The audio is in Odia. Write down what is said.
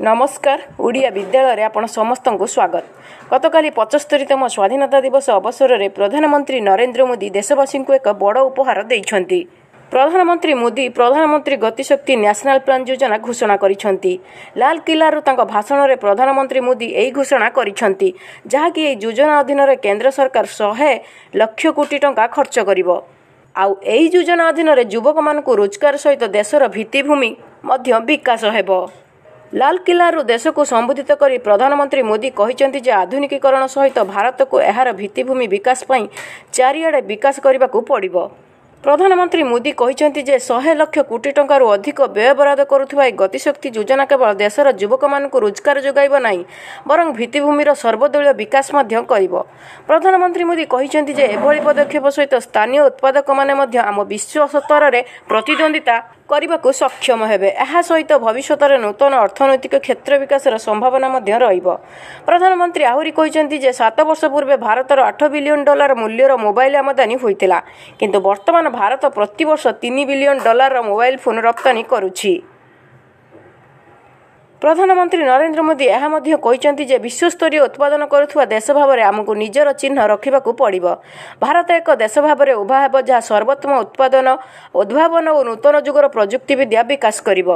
ନମସ୍କାର ଓଡ଼ିଆ ବିଦ୍ୟାଳୟରେ ଆପଣ ସମସ୍ତଙ୍କୁ ସ୍ୱାଗତ। ଗତକାଲି ପଚସ୍ତରୀତମ ସ୍ୱାଧୀନତା ଦିବସ ଅବସରରେ ପ୍ରଧାନମନ୍ତ୍ରୀ ନରେନ୍ଦ୍ର ମୋଦି ଦେଶବାସୀଙ୍କୁ ଏକ ବଡ଼ ଉପହାର ଦେଇଛନ୍ତି। ପ୍ରଧାନମନ୍ତ୍ରୀ ମୋଦି ପ୍ରଧାନମନ୍ତ୍ରୀ ଗତିଶକ୍ତି ନ୍ୟାସନାଲ ପ୍ଲାନ୍ ଯୋଜନା ଘୋଷଣା କରିଛନ୍ତି। ଲାଲକିଲ୍ଲାରୁ ତାଙ୍କ ଭାଷଣରେ ପ୍ରଧାନମନ୍ତ୍ରୀ ମୋଦି ଏହି ଘୋଷଣା କରିଛନ୍ତି ଯାହାକି ଏହି ଯୋଜନା ଅଧୀନରେ କେନ୍ଦ୍ର ସରକାର ଶହେ ଲକ୍ଷ କୋଟି ଟଙ୍କା ଖର୍ଚ୍ଚ କରିବ। ଆଉ ଏହି ଯୋଜନା ଅଧୀନରେ ଯୁବକମାନଙ୍କୁ ରୋଜଗାର ସହିତ ଦେଶର ଭିତ୍ତିଭୂମି ମଧ୍ୟ ବିକାଶ ହେବ। ଲାଲକିଲ୍ଲାରୁ ଦେଶକୁ ସମ୍ବୋଧିତ କରି ପ୍ରଧାନମନ୍ତ୍ରୀ ମୋଦି କହିଛନ୍ତି ଯେ ଆଧୁନିକୀକରଣ ସହିତ ଭାରତକୁ ଏହାର ଭିତ୍ତିଭୂମି ବିକାଶ ପାଇଁ ଚାରିଆଡ଼େ ବିକାଶ କରିବାକୁ ପଡ଼ିବ। ପ୍ରଧାନମନ୍ତ୍ରୀ ମୋଦି କହିଛନ୍ତି ଯେ ଶହେ ଲକ୍ଷ କୋଟି ଟଙ୍କାରୁ ଅଧିକ ବ୍ୟୟବରାଦ କରୁଥିବା ଏହି ଗତିଶକ୍ତି ଯୋଜନା କେବଳ ଦେଶର ଯୁବକମାନଙ୍କୁ ରୋଜଗାର ଯୋଗାଇବ ନାହିଁ ବରଂ ଭିତ୍ତିଭୂମିର ସର୍ବଦଳୀୟ ବିକାଶ ମଧ୍ୟ କରିବ। ପ୍ରଧାନମନ୍ତ୍ରୀ ମୋଦି କହିଛନ୍ତି ଯେ ଏଭଳି ପଦକ୍ଷେପ ସହିତ ସ୍ଥାନୀୟ ଉତ୍ପାଦକମାନେ ମଧ୍ୟ ଆମ ବିଶ୍ୱ ସ୍ତରରେ ପ୍ରତିଦ୍ୱନ୍ଦ୍ୱିତା କରିବାକୁ ସକ୍ଷମ ହେବେ। ଏହା ସହିତ ଭବିଷ୍ୟତରେ ନୂତନ ଅର୍ଥନୈତିକ କ୍ଷେତ୍ର ବିକାଶର ସମ୍ଭାବନା ମଧ୍ୟ ରହିବ। ପ୍ରଧାନମନ୍ତ୍ରୀ ଆହୁରି କହିଛନ୍ତି ଯେ ସାତ ବର୍ଷ ପୂର୍ବେ ଭାରତର ଆଠ ବିଲିୟନ ଡଲାର ମୂଲ୍ୟର ମୋବାଇଲ ଆମଦାନୀ ହୋଇଥିଲା। କିନ୍ତୁ ବର୍ତ୍ତମାନ ଭାରତ ପ୍ରତିବର୍ଷ ତିନି ବିଲିୟନ ଡଲାରର ମୋବାଇଲ ଫୋନ୍ ରପ୍ତାନି କରୁଛି। ପ୍ରଧାନମନ୍ତ୍ରୀ ନରେନ୍ଦ୍ର ମୋଦି ଏହା ମଧ୍ୟ କହିଛନ୍ତି ଯେ ବିଶ୍ୱସ୍ତରୀୟ ଉତ୍ପାଦନ କରୁଥିବା ଦେଶ ଭାବରେ ଆମକୁ ନିଜର ଚିହ୍ନ ରଖିବାକୁ ପଡ଼ିବ। ଭାରତ ଏକ ଦେଶ ଭାବରେ ଉଭା ହେବ ଯାହା ସର୍ବୋତ୍ତମ ଉତ୍ପାଦନ ଉଦ୍ଭାବନ ଓ ନୂତନ ଯୁଗର ପ୍ରଯୁକ୍ତିବିଦ୍ୟା ବିକାଶ କରିବ।